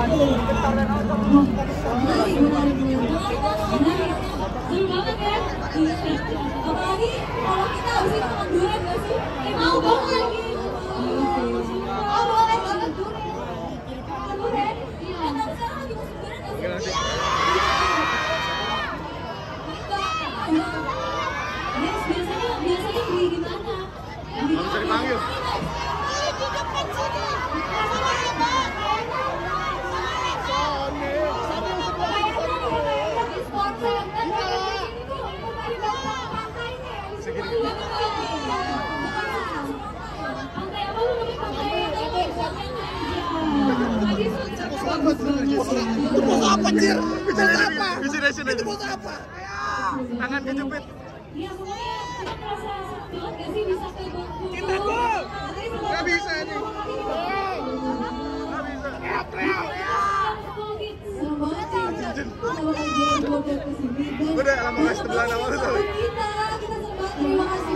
Menarik, menarik, menarik. Seru banget ya. Apalagi kalau kita habis itu makan durian gak sih? Eh mau banget gitu. Oh boleh banget durian. Makan durian? Iya. Eh tapi sekarang lagi musim durian gak sih? Guys, biasanya biasanya beli di mana? Di Bisa dipanggil. Di depan sini. Itu foto apa, Cir? Itu foto apa? Itu foto apa? Tangan kejepit. Ya pokoknya kita merasa banget gak sih bisa ke Bengkulu Kita gol. Nggak bisa ini. Nggak bisa. Sini Dan Udah lama nggak sebelah nama lu tuh. Kita, kita banget. Terima kasih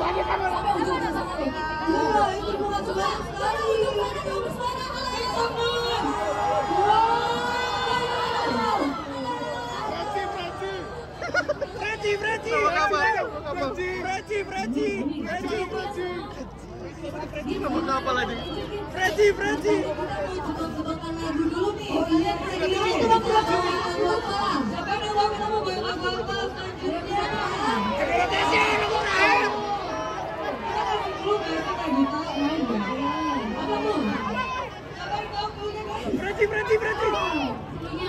banyak Sampai nih Iya, itu bukan Ujung apa lagi? Freci, Freci. Tebak-tebakan lagu dulu nih. Kalian kira-kira tebak-tebakan lagu apa? Siapa yang mau kita mau banyak lagu apa? Kira-kira apa? Indonesia nomor satu. Kita kan dulu kayak kita gitu main dong. Apa tuh? Siapa yang tahu cluenya nih? Freci, Freci, Freci. Cluenya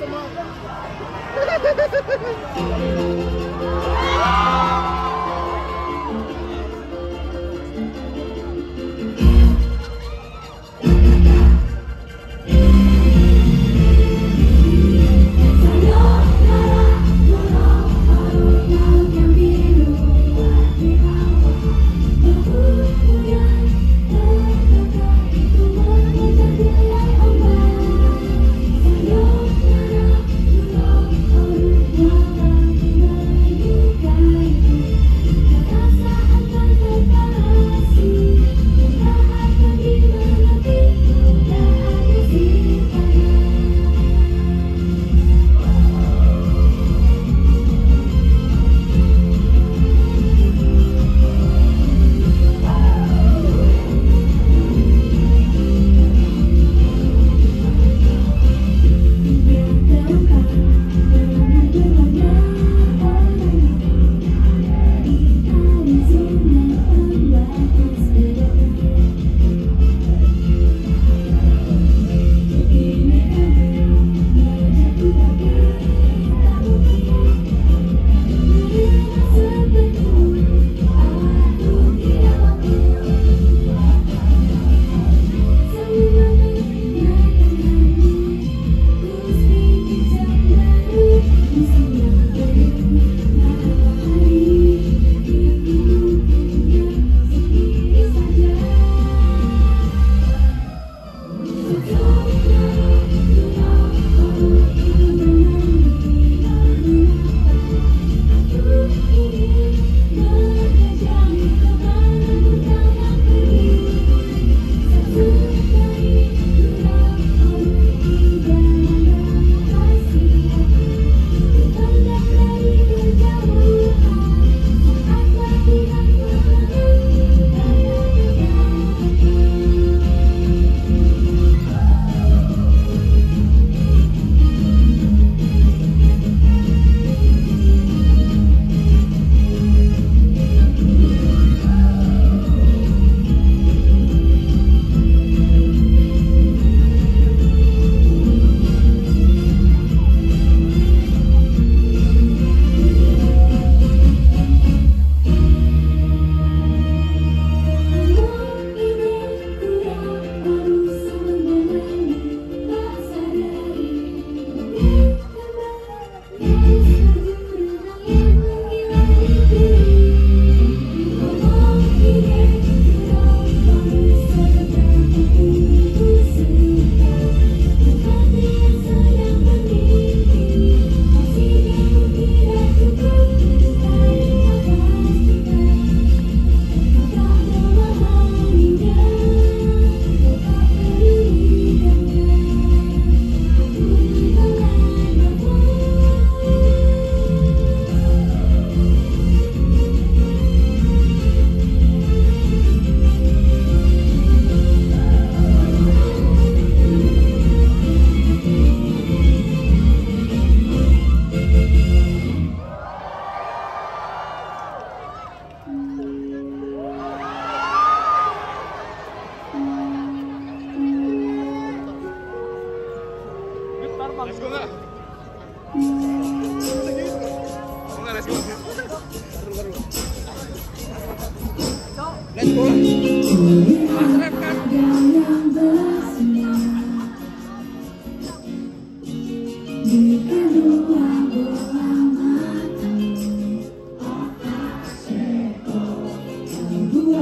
once a month.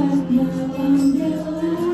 Now I'm realizing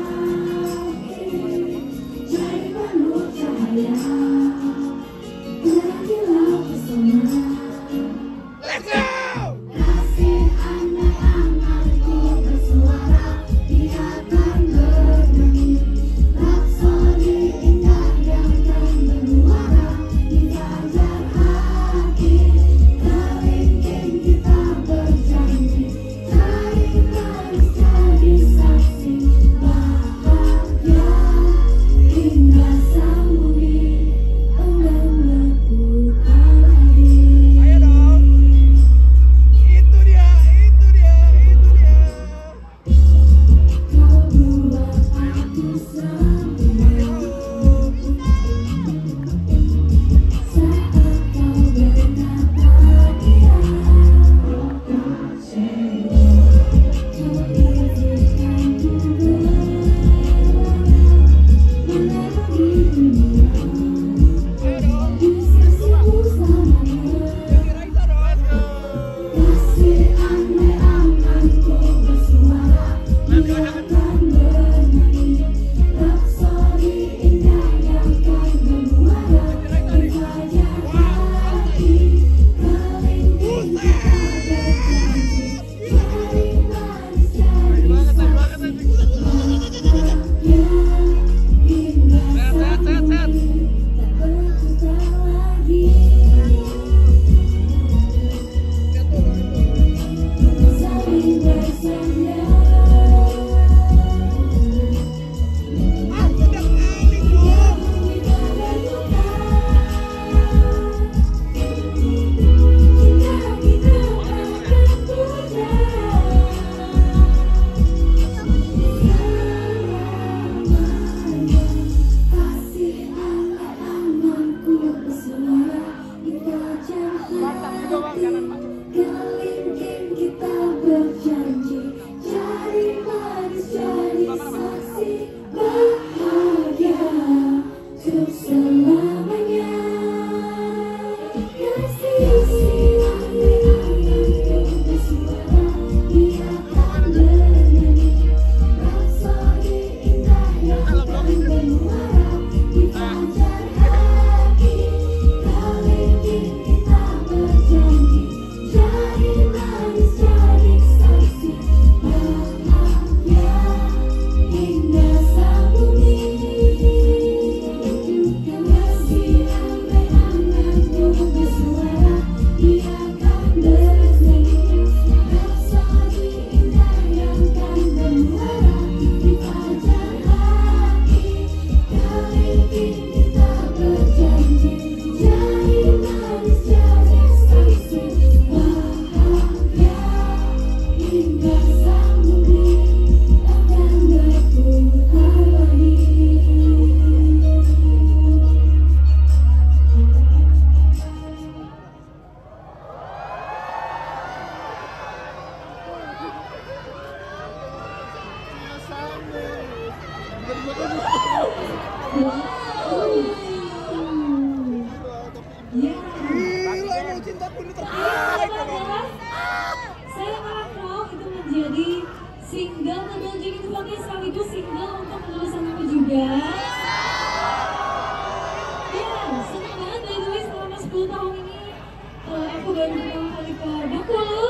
Eh, aku baru pertama kali ke Bengkulu.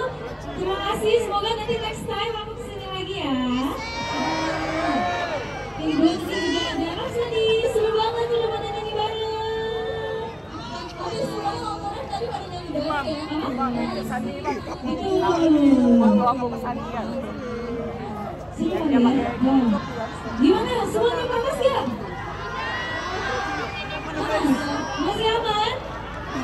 Terima kasih, semoga nanti next time aku ke sini lagi ya. Eh, Dan gue ke sini juga ada Rafsani, seru banget tuh pada nyanyi bareng. Tapi semua nontonnya tadi pada nyanyi bareng ya. Kan ya? Gimana? Semuanya panas gak?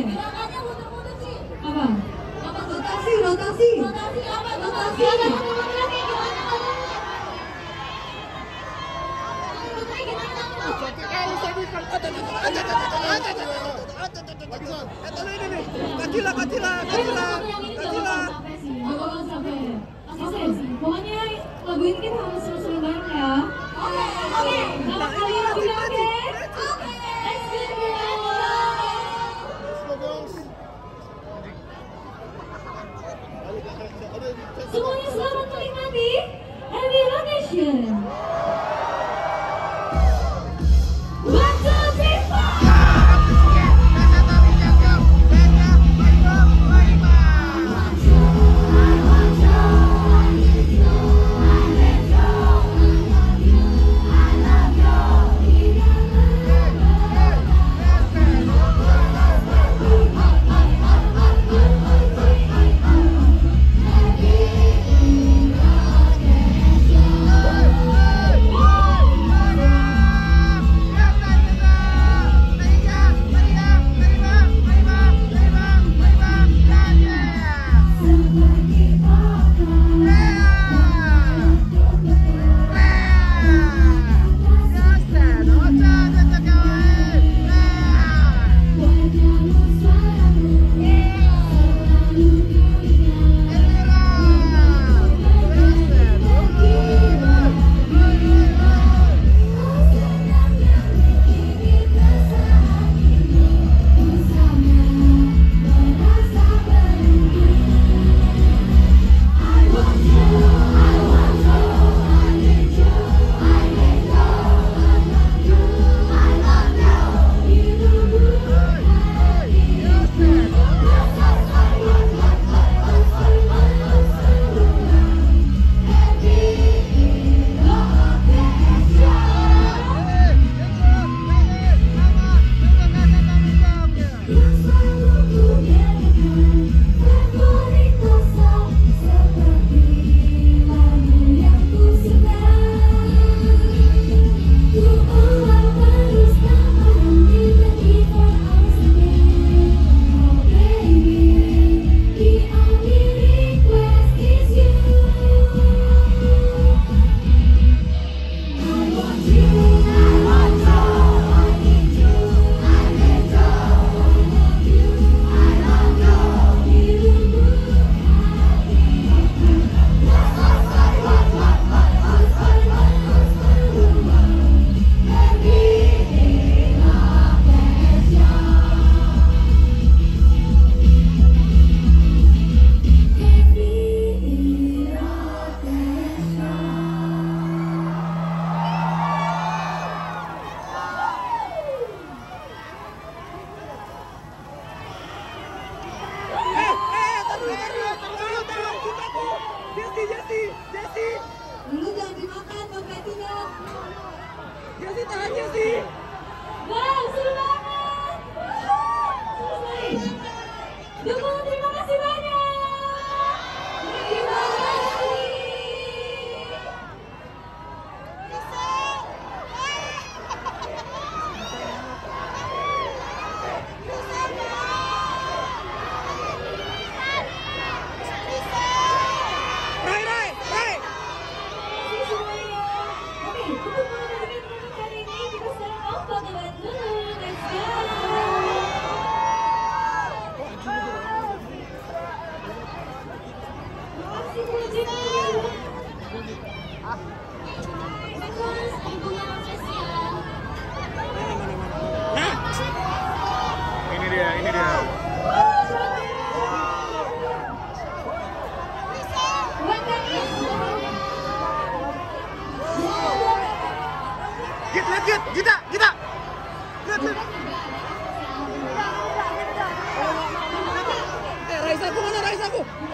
Apa? Apa rotasi, rotasi. Rotasi apa? Rotasi. Katila, katila. Pokoknya lagu ini kan harus Wow, Silva!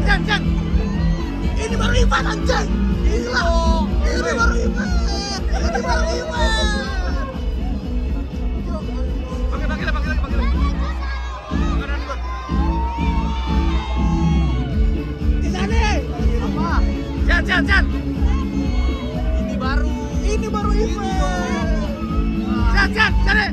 Jan, Jan, Ini baru iman anjay Ini baru iman. Ini baru iman. Panggil, Jan, Ini baru. Ini baru iman. Jan, Jan,